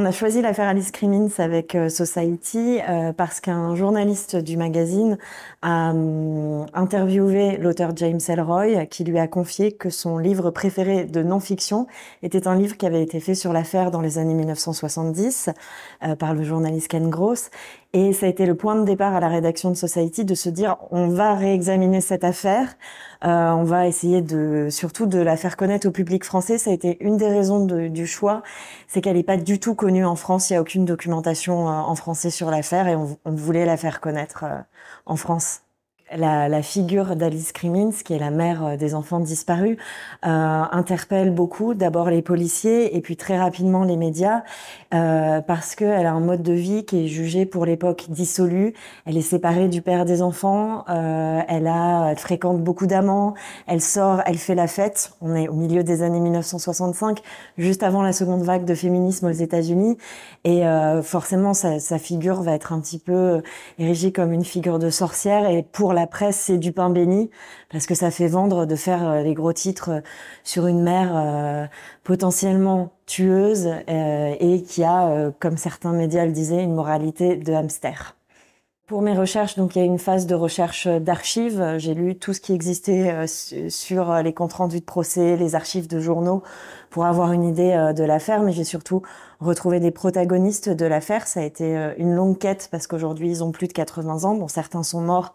on a choisi l'affaire Alice Crimmins avec euh, Society euh, parce qu'un journaliste du magazine a hum, interviewé l'auteur James Elroy qui lui a confié que son livre préféré de non-fiction était un livre qui avait été fait sur l'affaire dans les années 1970 euh, par le journaliste Ken Gross et ça a été le point de départ à la rédaction de Society de se dire on va réexaminer cette affaire, euh, on va essayer de surtout de la faire connaître au public français. Ça a été une des raisons du choix, c'est qu'elle n'est pas du tout connue en France. Il n'y a aucune documentation euh, en français sur l'affaire et on, on, voulait la faire connaître euh, en France la, la figure d'Alice Crimmins, qui est la mère euh, des enfants disparus, euh, interpelle beaucoup d'abord les policiers et puis très rapidement les médias euh, parce qu'elle a un mode de vie qui est jugé pour l'époque dissolu. Elle est séparée du père des enfants, euh, elle, a, elle fréquente beaucoup d'amants, elle sort, elle fait la fête. On est au milieu des années 1965, juste avant la seconde vague de féminisme aux États-Unis et euh, forcément sa, sa, figure va être un petit peu érigée comme une figure de sorcière et pour la la presse, c'est du pain béni, parce que ça fait vendre de faire euh, les gros titres euh, sur une mère euh, potentiellement tueuse et qui a, comme certains médias le disaient, une moralité de hamster. Pour mes recherches, donc il y a une phase de recherche d'archives. J'ai lu tout ce qui existait sur les comptes rendus de procès, les archives de journaux, pour avoir une idée de l'affaire, mais j'ai surtout retrouver des protagonistes de l'affaire. Ça a été euh, une longue quête parce qu'aujourd'hui ils ont plus de 80 ans. Bon, certains sont morts,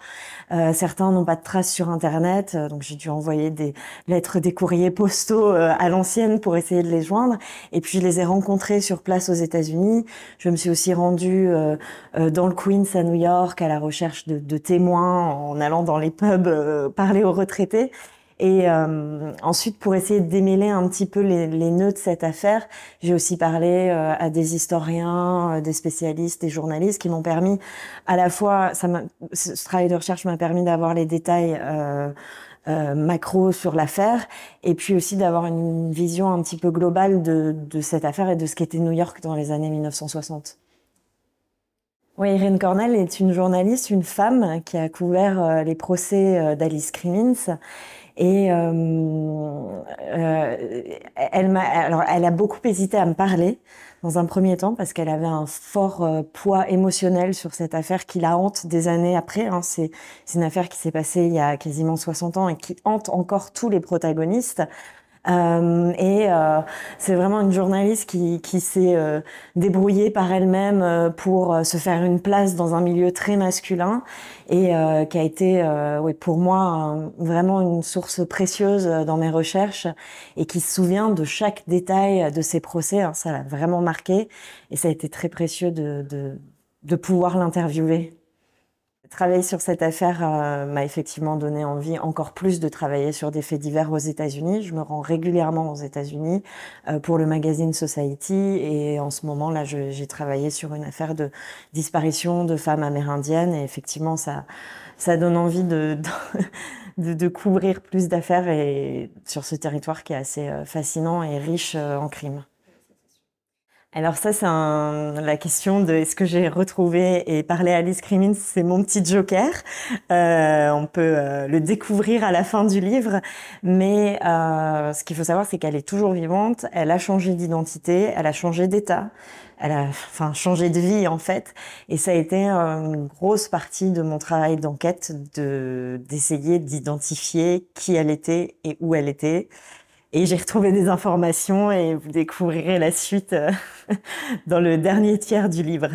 euh, certains n'ont pas de traces sur Internet, euh, donc j'ai dû envoyer des lettres, des courriers postaux euh, à l'ancienne pour essayer de les joindre. Et puis je les ai rencontrés sur place aux États-Unis. Je me suis aussi rendue dans le Queens à New York à la recherche de, de témoins en allant dans les pubs parler aux retraités. Et euh, ensuite, pour essayer de démêler un petit peu les, les nœuds de cette affaire, j'ai aussi parlé euh, à des historiens, euh, des spécialistes, des journalistes qui m'ont permis, à la fois, ça ce travail de recherche m'a permis d'avoir les détails euh, euh, macro sur l'affaire, et puis aussi d'avoir une vision un petit peu globale de, de cette affaire et de ce qu'était New York dans les années 1960. Oui, Irene Cornell est une journaliste, une femme qui a couvert les procès d'Alice Crimmins et euh, euh, elle a beaucoup hésité à me parler dans un premier temps parce qu'elle avait un fort euh, poids émotionnel sur cette affaire qui la hante des années après. Hein. C'est, c'est une affaire qui s'est passée il y a quasiment 60 ans et qui hante encore tous les protagonistes. Euh, et euh, c'est vraiment une journaliste qui, qui s'est euh, débrouillée par elle-même euh, pour se faire une place dans un milieu très masculin et qui a été, ouais, pour moi, vraiment une source précieuse dans mes recherches et qui se souvient de chaque détail de ses procès. Hein, ça l'a vraiment marqué et ça a été très précieux de, de, de pouvoir l'interviewer. Travailler sur cette affaire euh, m'a effectivement donné envie encore plus de travailler sur des faits divers aux États-Unis. Je me rends régulièrement aux États-Unis euh, pour le magazine Society et en ce moment là, j'ai travaillé sur une affaire de disparition de femmes amérindiennes et effectivement ça ça donne envie de, de, de couvrir plus d'affaires et sur ce territoire qui est assez euh, fascinant et riche euh, en crimes. Alors ça, c'est la question de est-ce que j'ai retrouvé et parlé à Alice Crimmins, c'est mon petit joker. Euh, on peut euh, le découvrir à la fin du livre, mais euh, ce qu'il faut savoir, c'est qu'elle est toujours vivante, elle a changé d'identité, elle a changé d'état, elle a enfin changé de vie en fait, et ça a été euh, une grosse partie de mon travail d'enquête de d'essayer d'identifier qui elle était et où elle était. Et j'ai retrouvé des informations et vous découvrirez la suite euh, dans le dernier tiers du livre.